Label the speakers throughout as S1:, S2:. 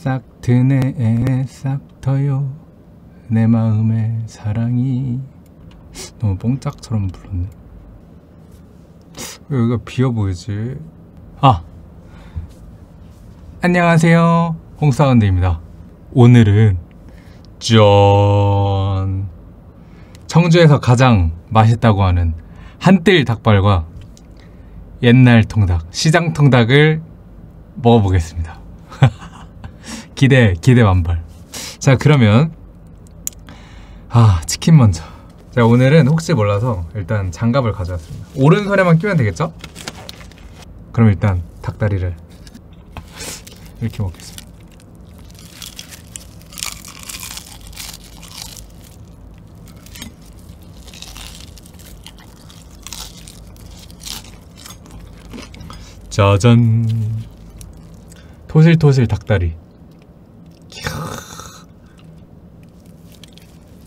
S1: 싹 드네 싹 터요. 내 마음에 사랑이. 너무 뽕짝처럼 불렀네. 왜 여기가 비어 보이지? 아! 안녕하세요. 홍사운드입니다. 오늘은 짠! 청주에서 가장 맛있다고 하는 한뜰 닭발과 옛날 통닭 시장 통닭을 먹어보겠습니다 기대 기대 만발. 자 그러면 아 치킨 먼저. 자 오늘은 혹시 몰라서 일단 장갑을 가져왔습니다. 오른손에만 끼면 되겠죠? 그럼 일단 닭다리를 이렇게 먹겠습니다. 짜잔. 토실토실 닭다리.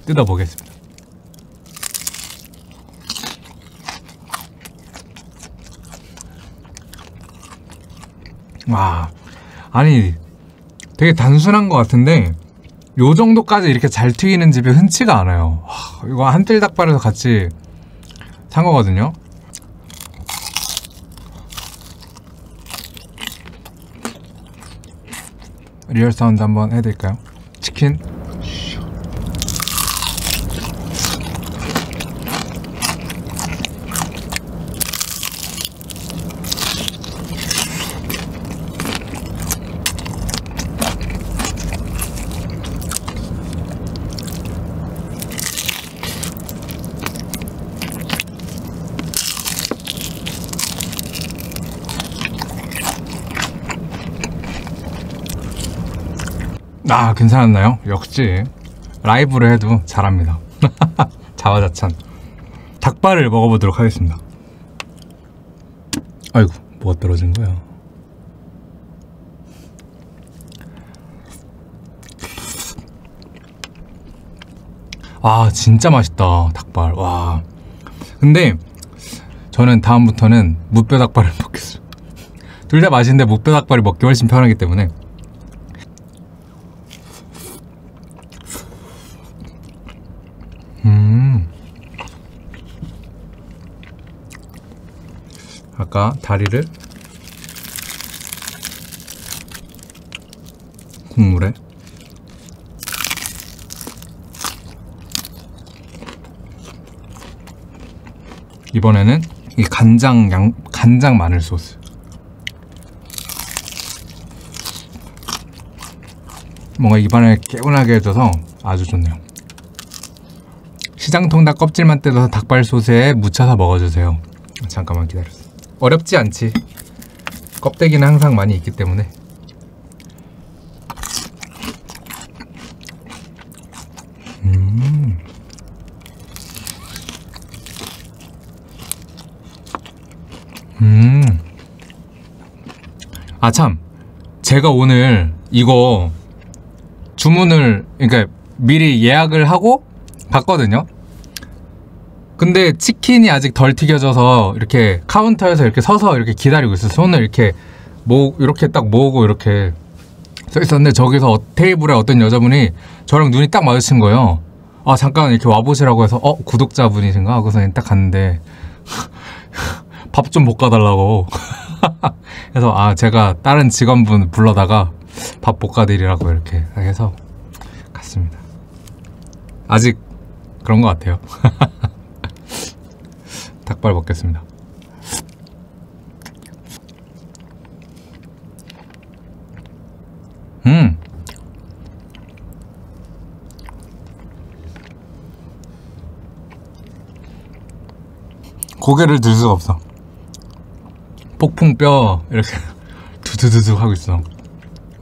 S1: 뜯어보겠습니다. 와 아니 되게 단순한 것 같은데 요 정도까지 이렇게 잘 튀기는 집이 흔치가 않아요. 와, 이거 한뜰 닭발에서 같이 산 거거든요 리얼 사운드 한번 해드릴까요? 치킨 아 괜찮았나요? 역시. 라이브로 해도 잘합니다. 자화자찬. 닭발을 먹어보도록 하겠습니다. 아이고 뭐가 떨어진 거야. 아 진짜 맛있다 닭발. 와. 근데 저는 다음부터는 무뼈 닭발을 먹겠어요 둘 다 맛있는데 무뼈 닭발이 먹기 훨씬 편하기 때문에 음. 아까 다리를 국물에 이번에는 이 간장 양 간장 마늘 소스 뭔가 입안을 개운하게 해줘서 아주 좋네요. 시장 통닭 껍질만 뜯어서 닭발 소스에 묻혀서 먹어주세요. 잠깐만 기다려주세요. 어렵지 않지. 껍데기는 항상 많이 있기 때문에. 음. 음. 아, 참. 제가 오늘 이거 주문을, 그러니까 미리 예약을 하고 봤거든요. 근데 치킨이 아직 덜 튀겨져서 이렇게 카운터에서 이렇게 서서 이렇게 기다리고 있어요. 손을 이렇게 모 이렇게 딱 모으고 이렇게 서 있었는데 저기서 어- 테이블에 어떤 여자분이 저랑 눈이 딱 마주친 거예요. 아 잠깐 이렇게 와보시라고 해서 어 구독자분이신가 하고서 딱 갔는데 밥 좀 볶아달라고 그래서 아 제가 다른 직원분 불러다가 밥 볶아드리라고 이렇게 해서 갔습니다. 아직 그런 것 같아요. 닭발 먹겠습니다. 음. 고개를 들 수가 없어. 폭풍 뼈 이렇게 두두두두 하고 있어.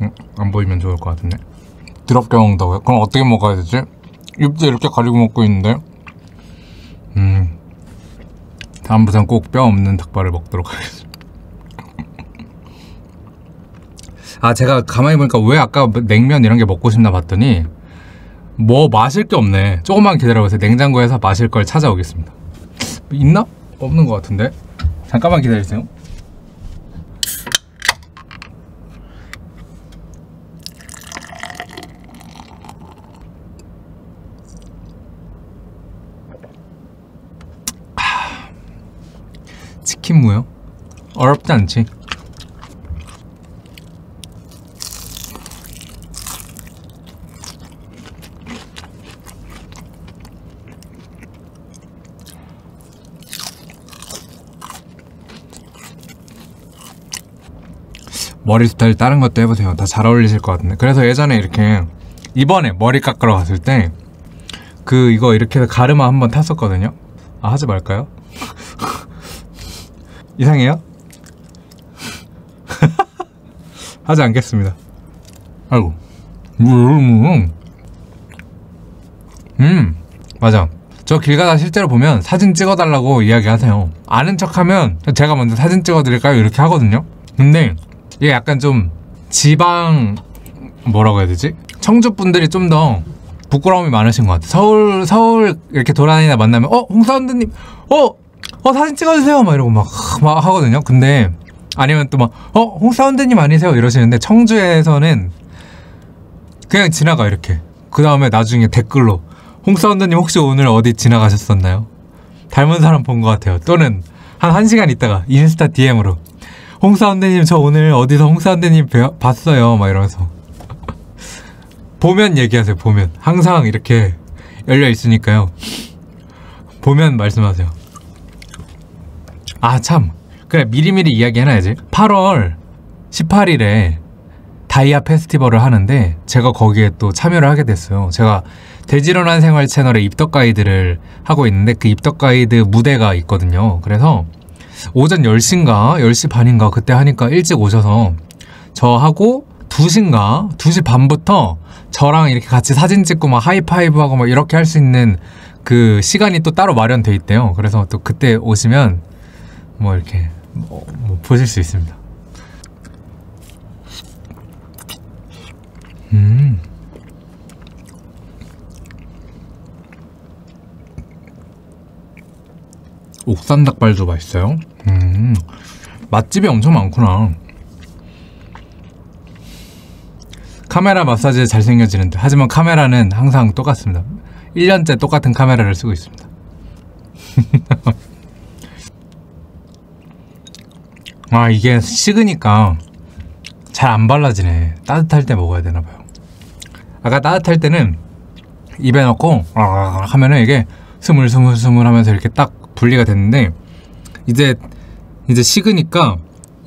S1: 음, 안 보이면 좋을 것 같은데. 드럽게 먹는다고요? 그럼 어떻게 먹어야 되지? 입도 이렇게 가리고 먹고 있는데. 음. 다음부터는 꼭 뼈 없는 닭발을 먹도록 하겠습니다. 아 제가 가만히 보니까 왜 아까 냉면 이런 게 먹고 싶나 봤더니 뭐 마실 게 없네. 조금만 기다려보세요. 냉장고에서 마실 걸 찾아오겠습니다. 있나? 없는 것 같은데. 잠깐만 기다리세요. 치킨 무요? 어렵지 않지. 머리 스타일 다른 것도 해보세요. 다 잘 어울리실 것 같은데. 그래서 예전에 이렇게 이번에 머리 깎으러 갔을 때 그 이거 이렇게 해서 가르마 한번 탔었거든요. 아 하지 말까요? 이상해요? 하지 않겠습니다. 아이고. 음, 음, 맞아. 저 길 가다 실제로 보면 사진 찍어달라고 이야기하세요. 아는 척하면 제가 먼저 사진 찍어드릴까요? 이렇게 하거든요. 근데 이게 약간 좀 지방 뭐라고 해야 되지? 청주 분들이 좀 더 부끄러움이 많으신 것 같아요. 서울 서울 이렇게 돌아다니다 만나면 어 홍사운드님 어 어 사진 찍어주세요. 막 이러고 막, 막 하거든요. 근데 아니면 또 막 어 홍사운드님 아니세요? 이러시는데 청주에서는 그냥 지나가 이렇게. 그 다음에 나중에 댓글로. 홍사운드님 혹시 오늘 어디 지나가셨었나요? 닮은 사람 본 것 같아요. 또는 한 1시간 있다가 인스타 DM으로. 홍사운드님 저 오늘 어디서 홍사운드님 뵈- 봤어요? 막 이러면서. 보면 얘기하세요 보면. 항상 이렇게 열려 있으니까요. 보면 말씀하세요 아 참. 그래 미리미리 이야기 해놔야지. 8월 18일에 다이아 페스티벌을 하는데 제가 거기에 또 참여를 하게 됐어요. 제가 돼지런한 생활 채널에 입덕 가이드를 하고 있는데 그 입덕 가이드 무대가 있거든요. 그래서 오전 10시인가 10시 반인가 그때 하니까 일찍 오셔서 저하고 2시인가 2시 반부터 저랑 이렇게 같이 사진 찍고 막 하이파이브 하고 막 이렇게 할 수 있는 그 시간이 또 따로 마련돼 있대요. 그래서 또 그때 오시면 뭐 이렇게 뭐, 뭐 보실 수 있습니다. 음. 옥산 닭발도 맛있어요. 음, 맛집이 엄청 많구나. 카메라 마사지 잘생겨지는데 하지만 카메라는 항상 똑같습니다. 1년째 똑같은 카메라를 쓰고 있습니다. 아 이게 식으니까 잘 안 발라지네. 따뜻할 때 먹어야 되나 봐요. 아까 따뜻할 때는 입에 넣고 아 하면은 이게 스물스물스물 하면서 이렇게 딱 분리가 됐는데 이제 이제 식으니까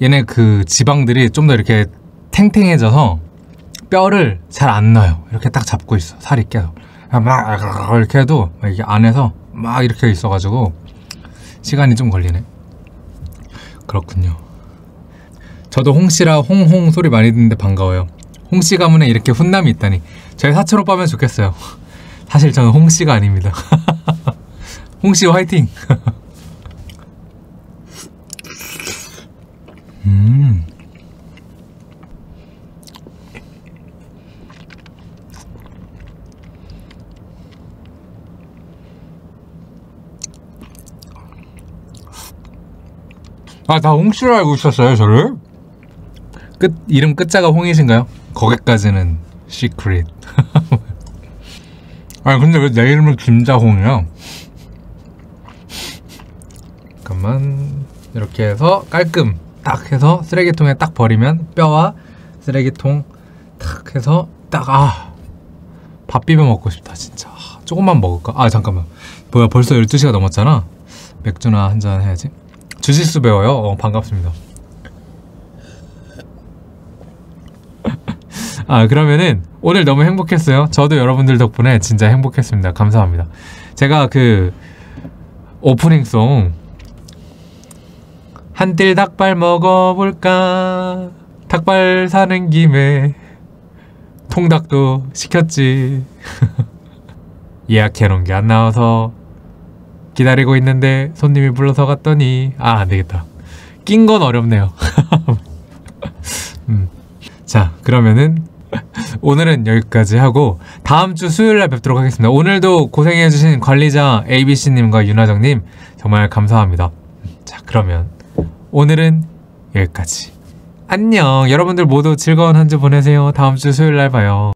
S1: 얘네 그 지방들이 좀 더 이렇게 탱탱해져서 뼈를 잘 안 넣어요. 이렇게 딱 잡고 있어. 살이 계속. 막 이렇게 해도 이게 안에서 막 이렇게 있어가지고 시간이 좀 걸리네. 그렇군요. 저도 홍씨라 홍홍 소리 많이 듣는데 반가워요. 홍씨 가문에 이렇게 훈남이 있다니. 저희 사촌 오빠면 좋겠어요. 사실 저는 홍씨가 아닙니다. 홍씨 화이팅! 음. 아, 다 홍씨로 알고 있었어요, 저를? 끝, 이름 끝자가 홍이신가요? 거기까지는 시크릿. 아니, 근데 왜 내 이름을 김자홍이야? 잠깐만. 이렇게 해서 깔끔 딱 해서 쓰레기통에 딱 버리면 뼈와 쓰레기통 탁 해서 딱, 아. 밥 비벼 먹고 싶다, 진짜. 아, 조금만 먹을까? 아, 잠깐만. 뭐야, 벌써 12시가 넘었잖아? 맥주나 한 잔 해야지. 주짓수 배워요? 어, 반갑습니다. 아, 그러면은 오늘 너무 행복했어요. 저도 여러분들 덕분에 진짜 행복했습니다. 감사합니다. 제가 그 오프닝송 한뜰 닭발 먹어볼까? 닭발 사는 김에 통닭도 시켰지. 예약해놓은 게 안 나와서 기다리고 있는데 손님이 불러서 갔더니 아 안되겠다 낀 건 어렵네요 음. 자 그러면은 오늘은 여기까지 하고 다음 주 수요일 날 뵙도록 하겠습니다. 오늘도 고생해주신 관리자 ABC님과 윤하정님 정말 감사합니다. 자 그러면 오늘은 여기까지. 안녕. 여러분들 모두 즐거운 한 주 보내세요. 다음 주 수요일 날 봐요